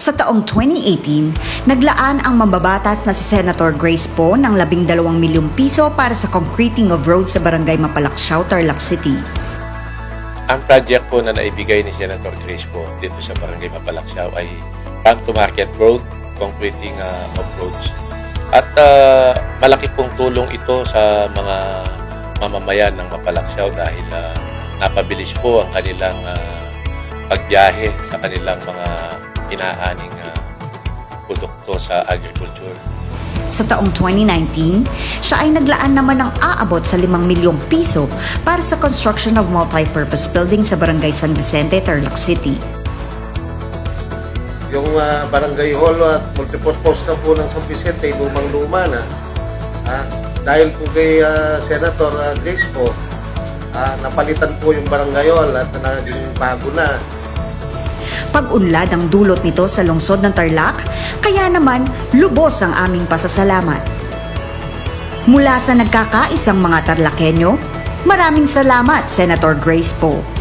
Sa taong 2018, naglaan ang mambabatas na si Senator Grace Poe ng 12 milyong piso para sa concreting of roads sa barangay Mapalaksyaw, Tarlac City. Ang project po na naibigay ni Senator Grace po dito sa Barangay Mapalaksyaw ay Farm to Market Road, concreting uh, of roads. At uh, malaki pong tulong ito sa mga mamamayan ng Mapalaksyaw dahil uh, napabilis po ang kanilang uh, pagbiyahe sa kanilang mga inaaning uh, produkto sa agriculture. Sa taong 2019, siya ay naglaan naman ng aabot sa 5 milyong piso para sa construction of multi-purpose building sa Barangay San Vicente, Tarlac City. Yung uh, barangay hall at multipurpose na po ng San Vicente, lumang-luma na. Ah, dahil po kay uh, Senator uh, Grace po, ah, napalitan po yung barangay hall at naging bago na. Pag-unlad ang dulot nito sa lungsod ng Tarlac, kaya naman lubos ang aming pasasalamat. Mula sa nagkakaisang mga Tarlakenyo, maraming salamat Senator Grace Poe.